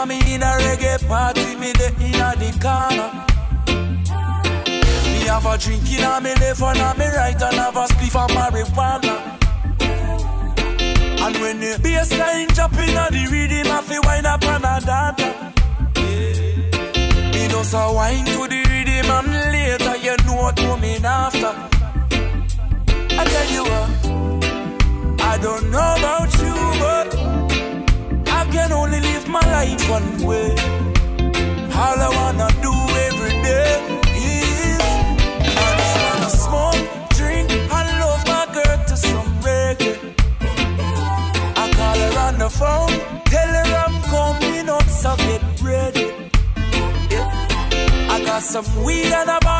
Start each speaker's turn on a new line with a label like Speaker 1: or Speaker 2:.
Speaker 1: Whenever me in a reggae party, me the in a the corner. Me have a drink in a me left and a me right and have a spliff of marijuana. And when the bassline in a the rhythm, I feel wine up and a dance. Me know so wine to the rhythm and later you know what coming after. I tell you what, I don't know life one way. All I wanna do every day is I just wanna smoke, drink, and love my girl to some reggae. I call her on the phone, tell her I'm coming up, so get ready. Yeah. I got some weed and a bottle